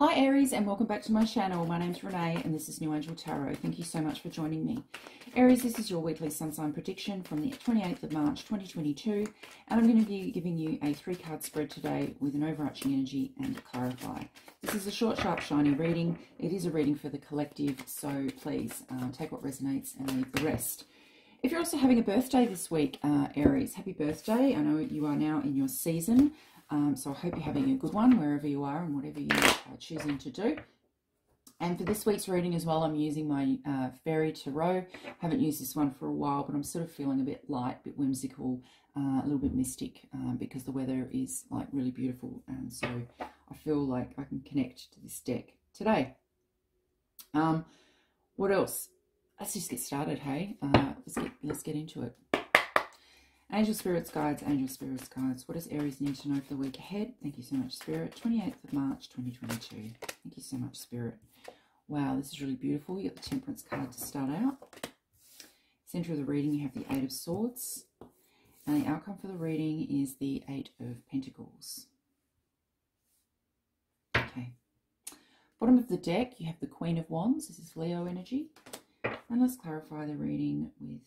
Hi Aries and welcome back to my channel. My name's Renee and this is New Angel Tarot. Thank you so much for joining me. Aries, this is your weekly sun sign prediction from the 28th of March 2022 and I'm going to be giving you a three card spread today with an overarching energy and clarify. This is a short, sharp, shiny reading. It is a reading for the collective, so please uh, take what resonates and leave the rest. If you're also having a birthday this week, uh, Aries, happy birthday. I know you are now in your season. Um, so I hope you're having a good one wherever you are and whatever you're uh, choosing to do. And for this week's reading as well, I'm using my uh, Fairy Tarot. haven't used this one for a while, but I'm sort of feeling a bit light, a bit whimsical, uh, a little bit mystic um, because the weather is like really beautiful. And so I feel like I can connect to this deck today. Um, what else? Let's just get started, hey? Uh, let's get let's get into it. Angel Spirits Guides, Angel Spirits Guides. What does Aries need to know for the week ahead? Thank you so much, Spirit. 28th of March, 2022. Thank you so much, Spirit. Wow, this is really beautiful. You got the Temperance card to start out. Center of the reading, you have the Eight of Swords. And the outcome for the reading is the Eight of Pentacles. Okay. Bottom of the deck, you have the Queen of Wands. This is Leo energy. And let's clarify the reading with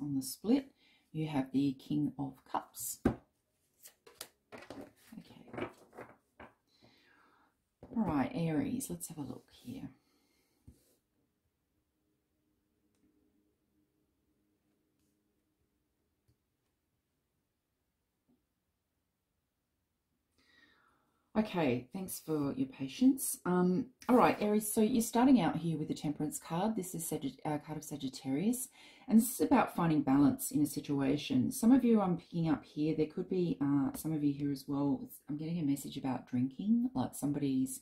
on the split, you have the King of Cups. Okay. All right, Aries, let's have a look here. Okay, thanks for your patience. Um, all right, Aries, so you're starting out here with the Temperance card. This is a uh, card of Sagittarius, and this is about finding balance in a situation. Some of you I'm picking up here, there could be uh, some of you here as well. I'm getting a message about drinking, like somebody's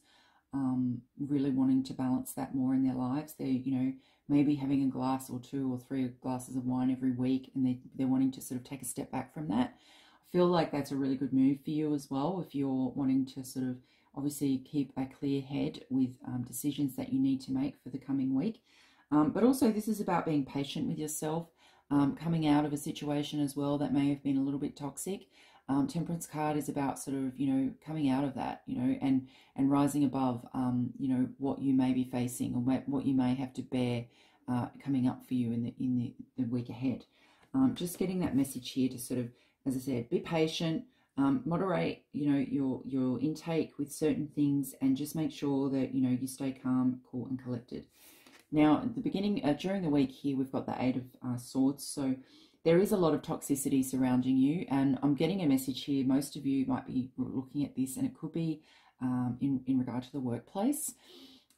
um, really wanting to balance that more in their lives. They're, you know, maybe having a glass or two or three glasses of wine every week, and they, they're wanting to sort of take a step back from that feel like that's a really good move for you as well if you're wanting to sort of obviously keep a clear head with um, decisions that you need to make for the coming week. Um, but also this is about being patient with yourself, um, coming out of a situation as well that may have been a little bit toxic. Um, temperance card is about sort of you know coming out of that you know and and rising above um, you know what you may be facing or what you may have to bear uh, coming up for you in the in the, the week ahead. Um, just getting that message here to sort of as I said, be patient, um, moderate, you know, your your intake with certain things, and just make sure that you know you stay calm, cool, and collected. Now, the beginning, uh, during the week here, we've got the Eight of uh, Swords, so there is a lot of toxicity surrounding you, and I'm getting a message here. Most of you might be looking at this, and it could be um, in in regard to the workplace.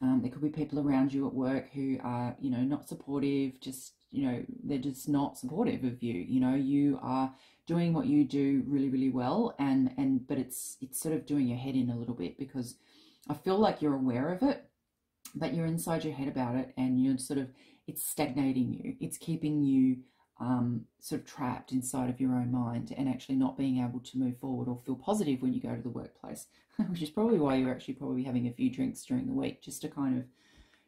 Um, there could be people around you at work who are, you know, not supportive, just, you know, they're just not supportive of you. You know, you are doing what you do really really well and and but it's it's sort of doing your head in a little bit because I feel like you're aware of it but you're inside your head about it and you're sort of it's stagnating you it's keeping you um, sort of trapped inside of your own mind and actually not being able to move forward or feel positive when you go to the workplace which is probably why you're actually probably having a few drinks during the week just to kind of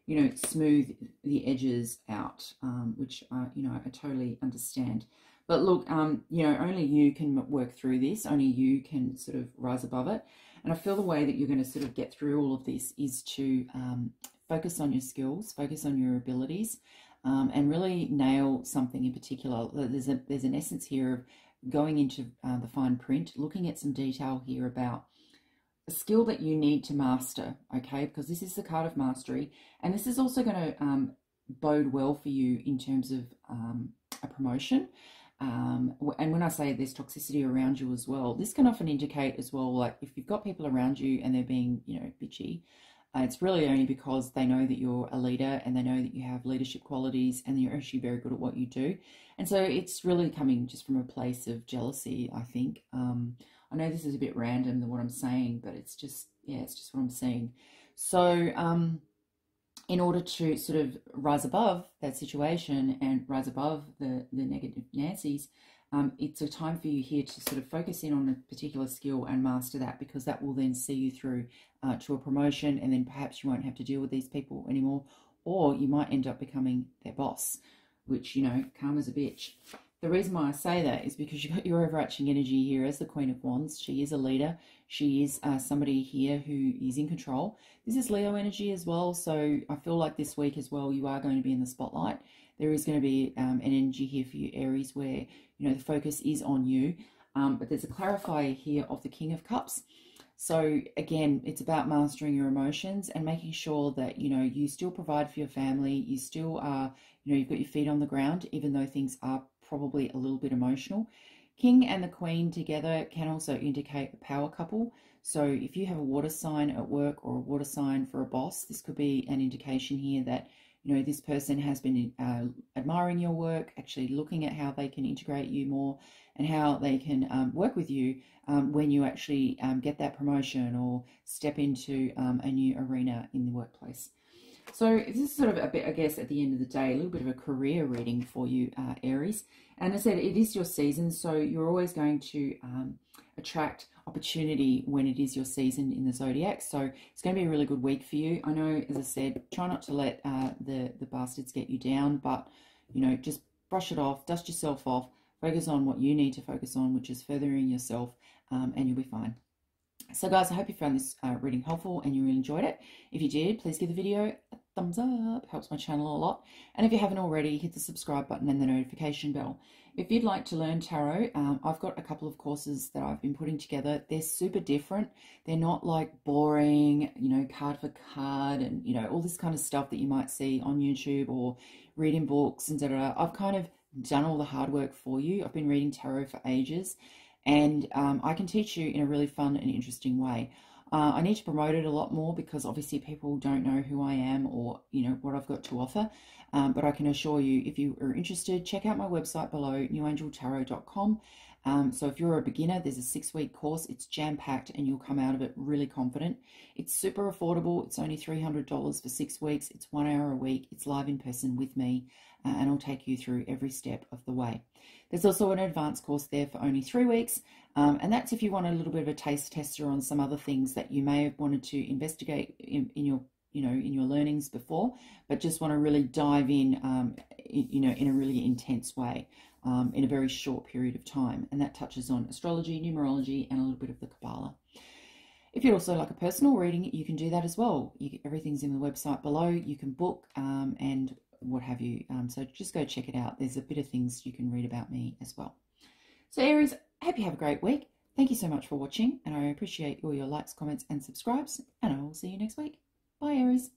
you know smooth the edges out um, which uh, you know I totally understand but look, um, you know, only you can work through this. Only you can sort of rise above it. And I feel the way that you're going to sort of get through all of this is to um, focus on your skills, focus on your abilities, um, and really nail something in particular. There's a there's an essence here of going into uh, the fine print, looking at some detail here about a skill that you need to master. Okay, because this is the card of mastery, and this is also going to um, bode well for you in terms of um, a promotion. Um, and when I say there's toxicity around you as well, this can often indicate as well, like if you've got people around you and they're being, you know, bitchy, it's really only because they know that you're a leader and they know that you have leadership qualities and you're actually very good at what you do. And so it's really coming just from a place of jealousy, I think. Um, I know this is a bit random than what I'm saying, but it's just, yeah, it's just what I'm seeing. So, um, in order to sort of rise above that situation and rise above the, the negative Nancy's, um, it's a time for you here to sort of focus in on a particular skill and master that because that will then see you through uh, to a promotion and then perhaps you won't have to deal with these people anymore or you might end up becoming their boss, which, you know, karma's a bitch. The reason why I say that is because you've got your overarching energy here as the Queen of Wands. She is a leader. She is uh, somebody here who is in control. This is Leo energy as well. So I feel like this week as well, you are going to be in the spotlight. There is going to be um, an energy here for you, Aries, where, you know, the focus is on you. Um, but there's a clarifier here of the King of Cups. So again, it's about mastering your emotions and making sure that, you know, you still provide for your family. You still are, you know, you've got your feet on the ground, even though things are probably a little bit emotional. King and the Queen together can also indicate a power couple. So if you have a water sign at work or a water sign for a boss, this could be an indication here that you know this person has been uh, admiring your work, actually looking at how they can integrate you more and how they can um, work with you um, when you actually um, get that promotion or step into um, a new arena in the workplace. So this is sort of a bit, I guess, at the end of the day, a little bit of a career reading for you, uh, Aries. And I said it is your season, so you're always going to um, attract opportunity when it is your season in the zodiac. So it's going to be a really good week for you. I know, as I said, try not to let uh, the the bastards get you down, but you know, just brush it off, dust yourself off, focus on what you need to focus on, which is furthering yourself, um, and you'll be fine. So guys, I hope you found this uh, reading helpful and you really enjoyed it. If you did, please give the video a thumbs up, helps my channel a lot. And if you haven't already, hit the subscribe button and the notification bell. If you'd like to learn tarot, um, I've got a couple of courses that I've been putting together. They're super different. They're not like boring, you know, card for card and, you know, all this kind of stuff that you might see on YouTube or reading books and da, da, da. I've kind of done all the hard work for you. I've been reading tarot for ages and um, I can teach you in a really fun and interesting way. Uh, I need to promote it a lot more because obviously people don't know who I am or you know what I've got to offer. Um, but I can assure you, if you are interested, check out my website below, newangeltarot.com. Um, so if you're a beginner, there's a six-week course. It's jam-packed and you'll come out of it really confident. It's super affordable. It's only $300 for six weeks. It's one hour a week. It's live in person with me uh, and I'll take you through every step of the way. There's also an advanced course there for only three weeks, um, and that's if you want a little bit of a taste tester on some other things that you may have wanted to investigate in, in your you know in your learnings before, but just want to really dive in, um, you know, in a really intense way. Um, in a very short period of time, and that touches on astrology, numerology, and a little bit of the Kabbalah. If you'd also like a personal reading, you can do that as well. You, everything's in the website below. You can book um, and what have you. Um, so just go check it out. There's a bit of things you can read about me as well. So Aries, I hope you have a great week. Thank you so much for watching and I appreciate all your likes, comments and subscribes and I will see you next week. Bye Aries.